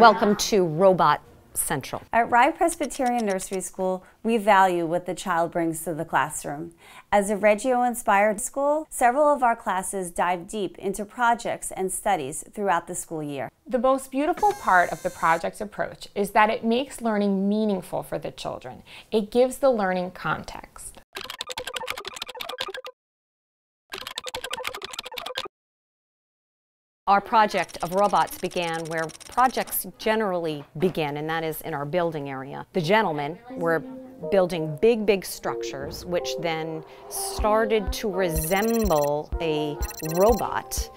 Welcome to Robot Central. At Rye Presbyterian Nursery School, we value what the child brings to the classroom. As a Reggio inspired school, several of our classes dive deep into projects and studies throughout the school year. The most beautiful part of the project's approach is that it makes learning meaningful for the children. It gives the learning context. Our project of robots began where projects generally begin, and that is in our building area. The gentlemen were building big, big structures, which then started to resemble a robot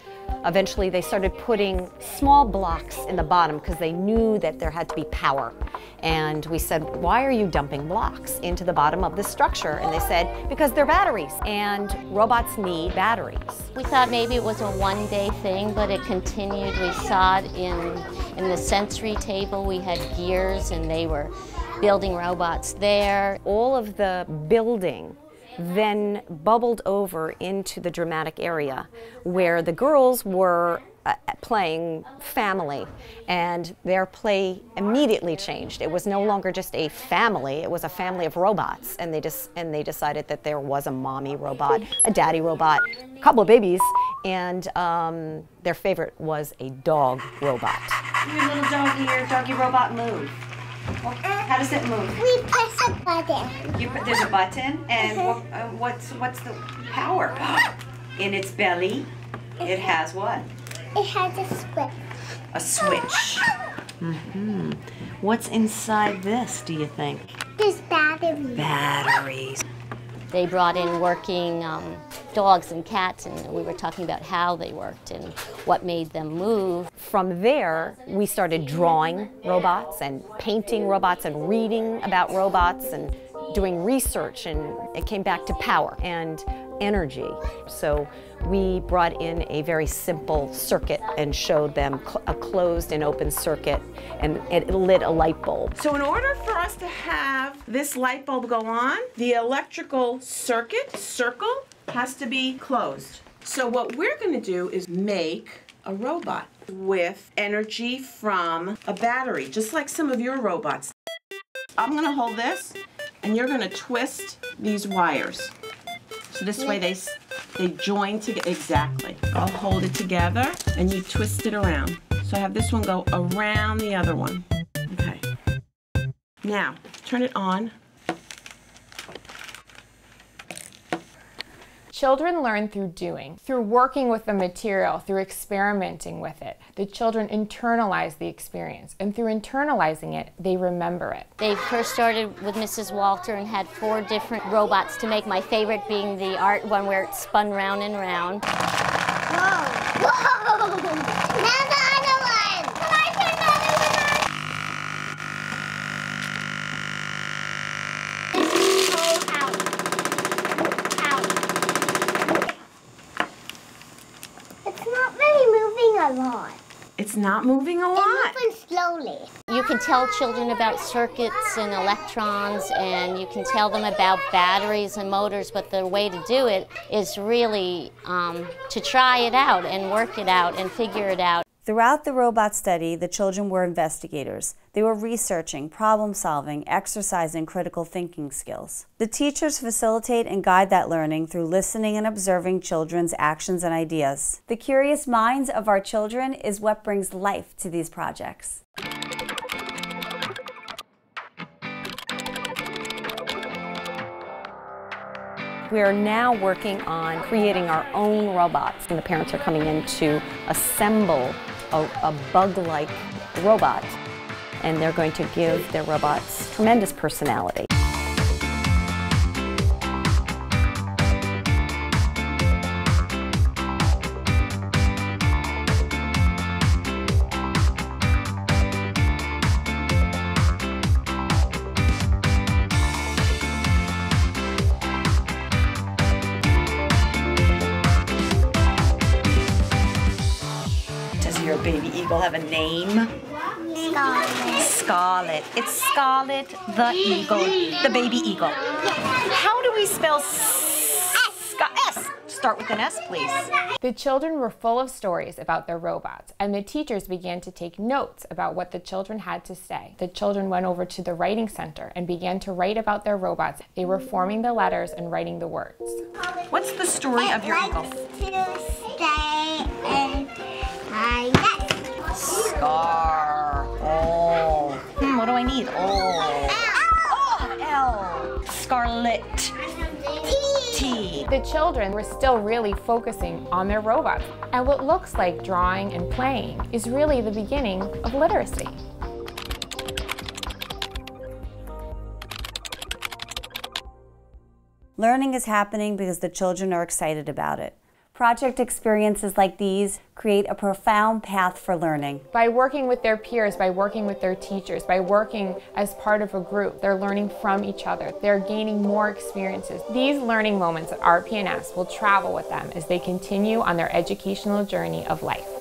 Eventually they started putting small blocks in the bottom because they knew that there had to be power. And we said, why are you dumping blocks into the bottom of the structure? And they said, because they're batteries and robots need batteries. We thought maybe it was a one day thing, but it continued. We saw it in, in the sensory table. We had gears and they were building robots there. All of the building then bubbled over into the dramatic area where the girls were uh, playing family. And their play immediately changed. It was no longer just a family it was a family of robots. And they just and they decided that there was a mommy robot a daddy robot a couple of babies and um, their favorite was a dog robot. Little doggy your doggy robot move how does it move? We press a button. You, put there's a button, and what, uh, what's what's the power? In its belly, it has what? It has a switch. A switch. Mm-hmm. What's inside this, do you think? There's batteries. Batteries. They brought in working um, dogs and cats, and we were talking about how they worked and what made them move. From there, we started drawing robots and painting robots and reading about robots and doing research, and it came back to power and energy. So we brought in a very simple circuit and showed them cl a closed and open circuit and it lit a light bulb. So in order for us to have this light bulb go on, the electrical circuit, circle, has to be closed. So what we're going to do is make a robot with energy from a battery, just like some of your robots. I'm going to hold this and you're going to twist these wires. So this way they, they join together. Exactly. I'll hold it together and you twist it around. So I have this one go around the other one. Okay. Now, turn it on. Children learn through doing, through working with the material, through experimenting with it. The children internalize the experience, and through internalizing it, they remember it. They first started with Mrs. Walter and had four different robots to make, my favorite being the art one where it spun round and round. Whoa! Whoa! a lot. It's not moving a lot. It's moving slowly. You can tell children about circuits and electrons and you can tell them about batteries and motors, but the way to do it is really um, to try it out and work it out and figure it out. Throughout the robot study, the children were investigators. They were researching, problem solving, exercising critical thinking skills. The teachers facilitate and guide that learning through listening and observing children's actions and ideas. The curious minds of our children is what brings life to these projects. We are now working on creating our own robots, and the parents are coming in to assemble a, a bug-like robot, and they're going to give their robots tremendous personality. Baby eagle have a name? Scarlet. Scarlet. It's Scarlet the eagle, the baby eagle. How do we spell S? S. start with an S, please. The children were full of stories about their robots, and the teachers began to take notes about what the children had to say. The children went over to the writing center and began to write about their robots. They were forming the letters and writing the words. What's the story of your eagle? to stay in my nest. Scar. Oh. Hmm, what do I need? Oh. Oh, L. Scarlet. T. The children were still really focusing on their robots, and what looks like drawing and playing is really the beginning of literacy. Learning is happening because the children are excited about it. Project experiences like these create a profound path for learning. By working with their peers, by working with their teachers, by working as part of a group, they're learning from each other. They're gaining more experiences. These learning moments at RPNS will travel with them as they continue on their educational journey of life.